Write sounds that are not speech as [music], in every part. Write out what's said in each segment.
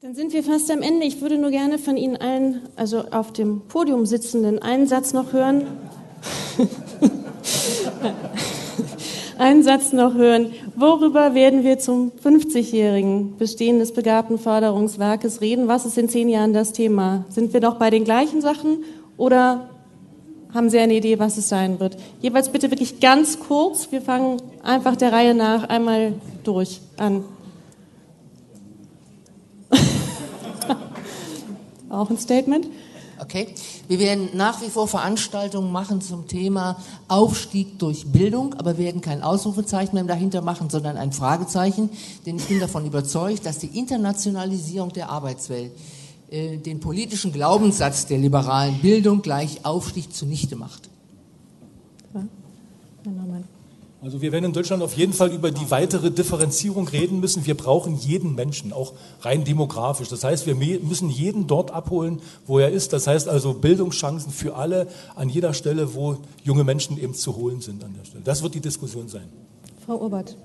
Dann sind wir fast am Ende. Ich würde nur gerne von Ihnen allen, also auf dem Podium sitzenden, einen Satz noch hören. [laughs] einen Satz noch hören. Worüber werden wir zum 50-jährigen Bestehen des Begabtenförderungswerkes reden? Was ist in zehn Jahren das Thema? Sind wir noch bei den gleichen Sachen oder haben Sie eine Idee, was es sein wird? Jeweils bitte wirklich ganz kurz. Wir fangen einfach der Reihe nach einmal durch an. Auch ein Statement? Okay. Wir werden nach wie vor Veranstaltungen machen zum Thema Aufstieg durch Bildung, aber wir werden kein Ausrufezeichen mehr dahinter machen, sondern ein Fragezeichen. Denn ich bin davon überzeugt, dass die Internationalisierung der Arbeitswelt äh, den politischen Glaubenssatz der liberalen Bildung gleich Aufstieg zunichte macht. Ja. Also wir werden in Deutschland auf jeden Fall über die weitere Differenzierung reden müssen. Wir brauchen jeden Menschen, auch rein demografisch. Das heißt, wir müssen jeden dort abholen, wo er ist. Das heißt also Bildungschancen für alle an jeder Stelle, wo junge Menschen eben zu holen sind an der Stelle. Das wird die Diskussion sein. Frau Urbert.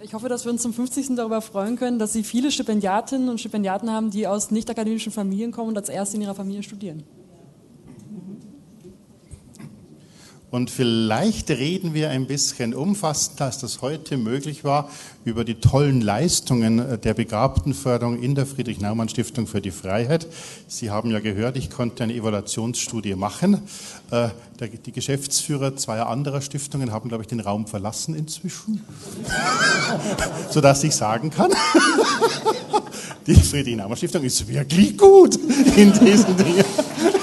Ich hoffe, dass wir uns zum 50. darüber freuen können, dass Sie viele Stipendiatinnen und Stipendiaten haben, die aus nicht akademischen Familien kommen und als Erste in ihrer Familie studieren. Und vielleicht reden wir ein bisschen umfassender, als das heute möglich war, über die tollen Leistungen der Begabtenförderung in der Friedrich-Naumann-Stiftung für die Freiheit. Sie haben ja gehört, ich konnte eine Evaluationsstudie machen. Äh, die Geschäftsführer zweier anderer Stiftungen haben, glaube ich, den Raum verlassen inzwischen, [laughs] sodass ich sagen kann, [laughs] die Friedrich-Naumann-Stiftung ist wirklich gut in diesen Dingen.